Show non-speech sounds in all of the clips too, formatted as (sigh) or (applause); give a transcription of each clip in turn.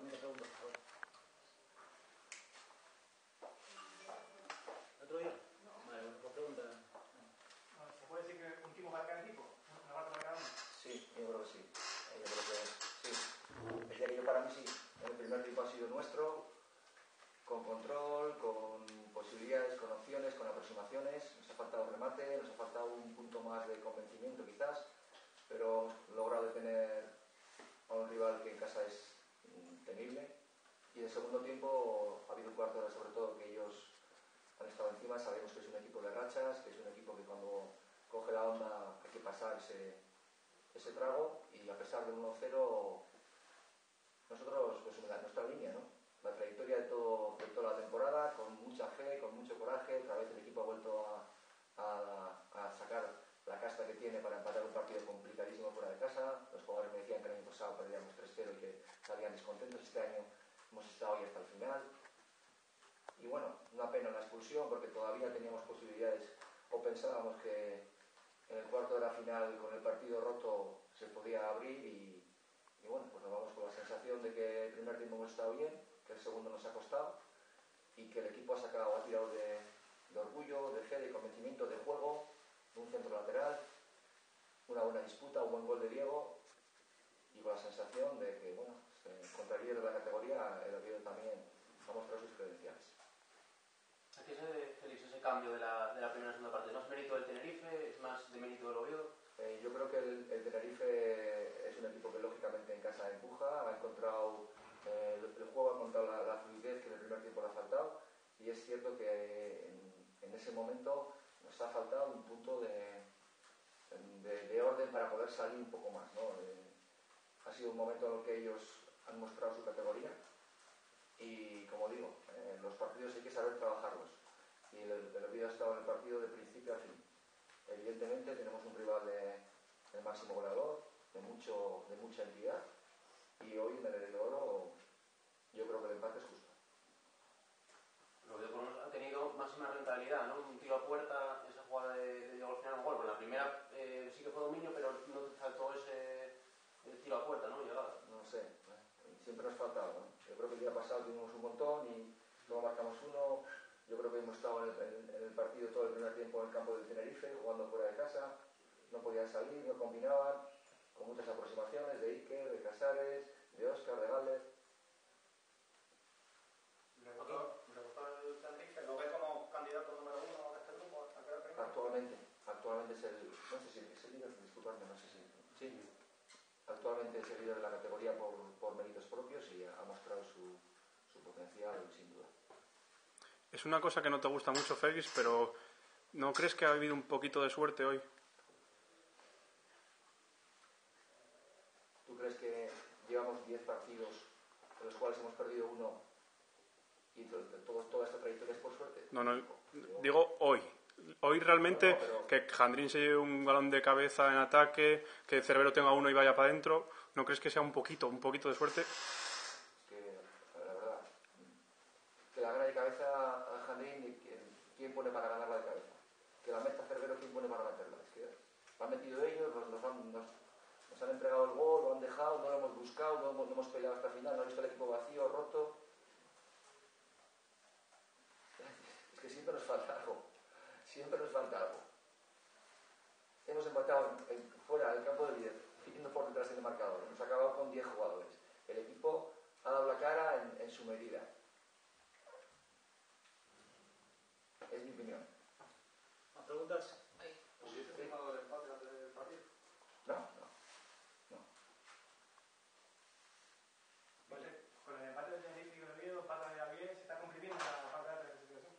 por favor. ¿Otro día? Vale, bueno, pues pregunta. ¿Se puede decir que un equipo para cada equipo? ¿Una barra para cada uno? Sí, yo creo que sí. Yo creo que sí. Es decir, yo para mí sí. El primer tiempo ha sido nuestro, con control, con posibilidades, con opciones, con aproximaciones. Nos ha faltado remate, nos ha faltado un punto más de convencimiento quizás, pero hemos logrado detener a un rival que en casa es mm, temible. Y en el segundo sobre todo que ellos han estado encima. Sabemos que es un equipo de rachas, que es un equipo que cuando coge la onda hay que pasar ese, trago y a pesar de 1-0 nosotros, pues en nuestra línea, ¿no? La trayectoria de, todo, de toda la temporada, con mucha fe, con mucho coraje, otra vez el equipo ha vuelto a sacar la casta que tiene para empatar un partido complicadísimo fuera de casa. Los jugadores me decían que el año pasado perdíamos 3-0 y que salían descontentos. Este año hemos estado hoy hasta el final. Y bueno, una pena la expulsión porque todavía teníamos posibilidades o pensábamos que en el cuarto de la final con el partido roto se podía abrir y, bueno, pues nos vamos con la sensación de que el primer tiempo hemos estado bien, que el segundo nos ha costado y que el equipo ha sacado, ha tirado de, orgullo, de fe, de convencimiento, de juego, de un centro lateral, una buena disputa, un buen gol de Diego y con la sensación de que, bueno, contra el líder de la categoría, el Oviedo también ha mostrado sus credenciales. ¿A qué se cambio de la, de la primera a segunda parte? ¿No es mérito del Tenerife? ¿Es más de mérito del Oviedo? Eh, yo creo que el, Tenerife es un equipo que lógicamente en casa empuja, ha encontrado eh, el, juego, ha encontrado la, fluidez que en el primer tiempo le ha faltado y es cierto que en, ese momento nos ha faltado un punto de, de, de, orden para poder salir un poco más. Eh, ha sido un momento en el que ellos han mostrado su categoría y, como digo, eh, los partidos hay que saber trabajarlos. Y el, el Oviedo ha estado en el partido de principio a fin. Evidentemente tenemos un rival de, máximo goleador, de, mucho, de mucha entidad, y hoy en el Oro yo creo que el empate es justo. Los Oviedo por lo menos han tenido máxima rentabilidad, ¿no? Un tiro a puerta, esa jugada de, de Diego al final, gol. Bueno, la primera eh, sí que fue dominio, pero no faltó ese tiro a puerta, ¿no? Llegada. No sé, siempre nos falta algo. ¿no? Yo creo que el día pasado tuvimos un montón y luego marcamos uno. Yo creo que hemos estado en el, en, el, partido todo el primer tiempo en el campo del Tenerife, jugando fuera de casa. No podían salir, no combinaban, con muchas aproximaciones de Iker, de Casares, de Oscar, de Gálvez. ¿Le gustó, ¿Le gustó el Tenerife? ¿Lo ve como candidato número uno de este grupo? Actualmente, actualmente es el, no sé si es el líder, disculpadme, no sé si, sí, actualmente es el líder de la categoría por, por méritos propios y ha mostrado su, su potencial sin duda. Es una cosa que no te gusta mucho, Félix, pero ¿no crees que ha habido un poquito de suerte hoy? ¿Tú crees que llevamos 10 partidos de los cuales hemos perdido uno y todo, toda esta trayectoria es por suerte? No, no, digo hoy. Hoy realmente no, pero... que Jandrín se lleve un balón de cabeza en ataque, que Cerbero tenga uno y vaya para adentro, ¿no crees que sea un poquito, un poquito de suerte? Que la verdad, que la gana de cabeza a Jandrín, ¿quién pone para ganar la de cabeza? Que la meta Cerbero, ¿quién pone para meterla? Es que lo han metido ellos, nos, han, nos, han entregado el gol, lo han dejado, no lo hemos buscado, no hemos, peleado hasta el final, no ha visto el equipo vacío, roto. (laughs) Es que siempre nos falta algo siempre nos falta algo. Hemos empatado fuera del campo de líder, pidiendo por detrás del marcador. Hemos acabado con 10 jugadores. El equipo ha dado la cara en su medida. Es mi opinión. ¿Más preguntas? ¿Hubiese firmado el empate antes del partido? No, no. no. Vale. Con el empate del Tenerife y el Oviedo, pata de bien, se está comprimiendo la falta de clasificación.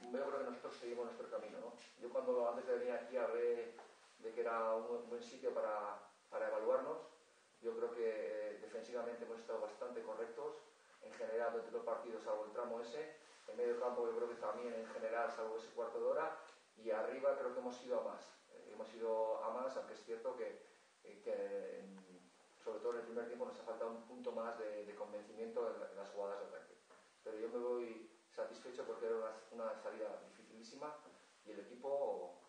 Yo creo que nosotros seguimos nuestro camino, ¿no? Yo cuando antes de venir aquí hablé de que era un buen sitio para, para evaluarnos. Yo creo que eh, defensivamente hemos estado bastante correctos, en general durante todo el partido, salvo el tramo ese. En medio campo yo creo que también en general, salvo ese cuarto de hora. Y arriba creo que hemos ido a más. Eh, hemos ido a más, aunque es cierto que, eh, sobre todo en el primer tiempo nos ha faltado un punto más de, convencimiento en, las jugadas de ataque. Pero yo me voy satisfecho porque era una, salida dificilísima y el equipo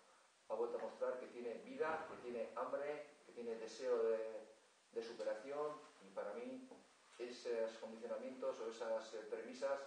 ha vuelto a mostrar que tiene vida, que tiene hambre, que tiene deseo de, de superación y para mí esos condicionamientos o esas eh, premisas